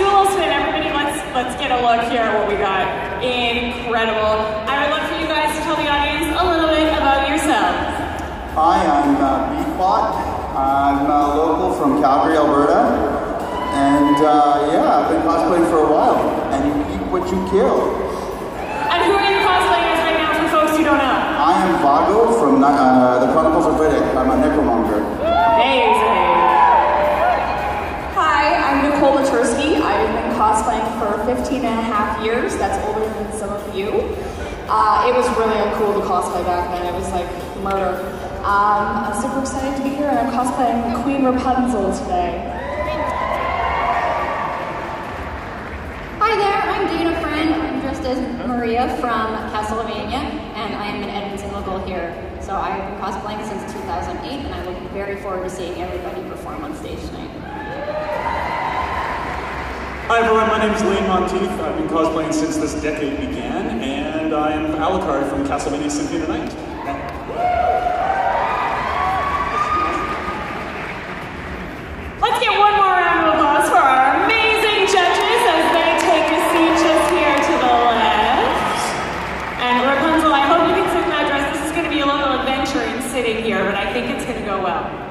Jules, everybody, let's, let's get a look here at what we got. Incredible. I would love for you guys to tell the audience a little bit about yourselves. Hi, I'm uh, Beatbot. I'm a local from Calgary, Alberta. And uh, yeah, I've been cosplaying for a while. And you eat what you kill. And who are you cosplaying as right now for folks who don't know? I am Vaako from uh, The Chronicles of Riddick. I'm a Necromonger. Amazing. 15 and a half years. That's older than some of you. Uh, it was really cool to cosplay back then. It was like murder. Um, I'm super excited to be here and I'm cosplaying Queen Rapunzel today. Hi there, I'm Dana Friend. I'm dressed as Maria from Castlevania, and I am an Edmonton local here. So I've been cosplaying since 2008, and I look very forward to seeing everybody perform on stage tonight. Hi everyone, my name is Lane Monteith. I've been cosplaying since this decade began, and I am Alucard from Castlevania Symphony of. Let's get one more round of applause for our amazing judges as they take a seat just here to the left. And Rapunzel, I hope you can dress. This is going to be a little sitting here, but I think it's going to go well.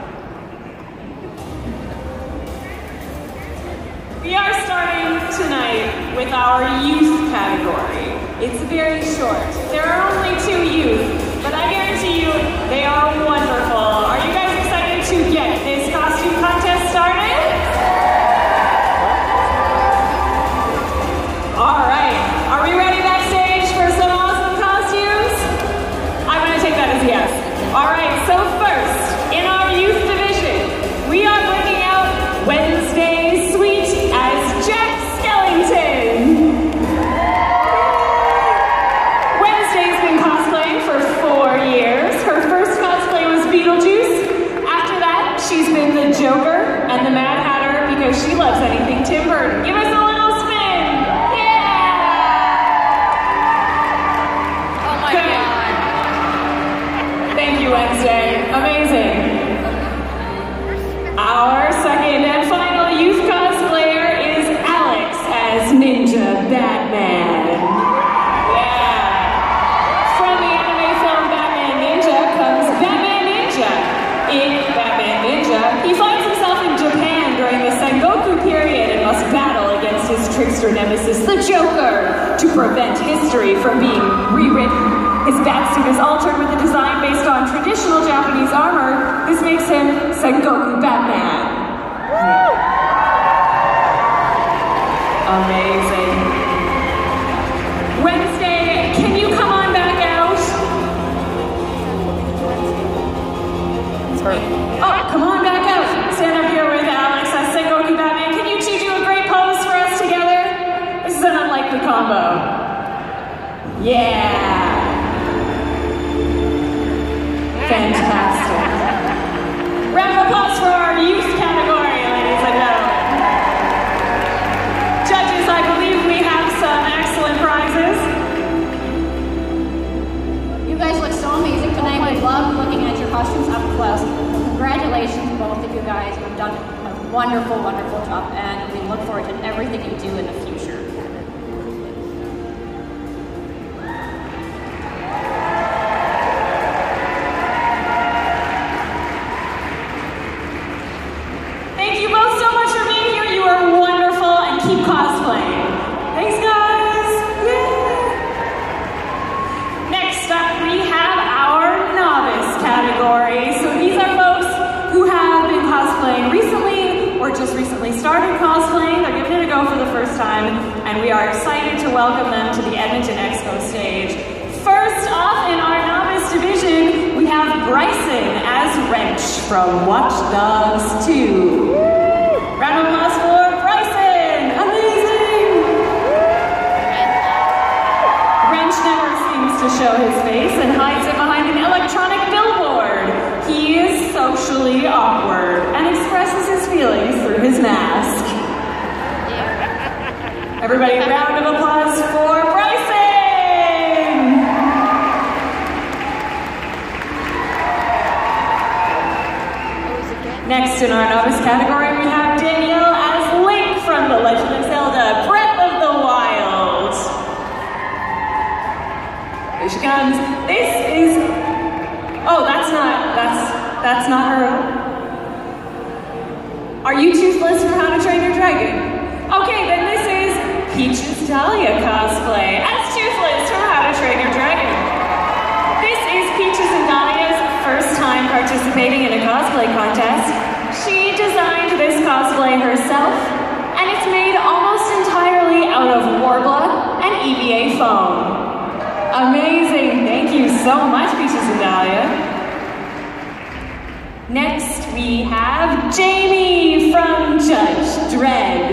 With our youth category. It's very short. There are only two youth, the period must battle against his trickster nemesis, the Joker, to prevent history from being rewritten. His batsuit is altered with a design based on traditional Japanese armor. This makes him Sengoku Batman. Wonderful, wonderful job, and we look forward to everything you do in the future. Just recently started cosplaying. They're giving it a go for the first time, and we are excited to welcome them to the Edmonton Expo stage. First off, in our novice division, we have Bryson as Wrench from Watch Dogs 2. Round of applause for Bryson! Amazing! Wrench never seems to show his face and hides Everybody, a round of applause for Bryson! Next in our novice category, Jamie from Judge Dredd.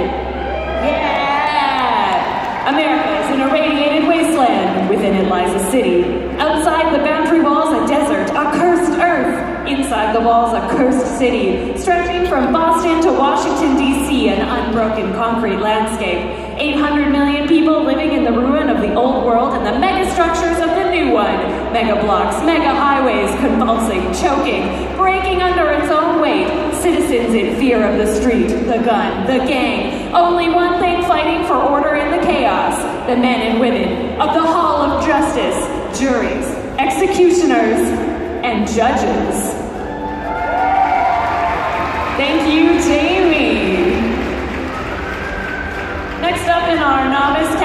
Yeah! America is an irradiated wasteland. Within it lies a city. Outside the boundary walls, a desert, a cursed earth. Inside the walls, a cursed city. Stretching from Boston to Washington, D.C., an unbroken concrete landscape. 800 million people living in the ruin of the old world and the megastructures of the new one. Mega blocks, mega highways, convulsing, choking, breaking Citizens in fear of the street, the gun, the gang. Only one thing fighting for order in the chaos. The men and women of the Hall of Justice, juries, executioners, and judges. Thank you, Jamie. Next up in our novice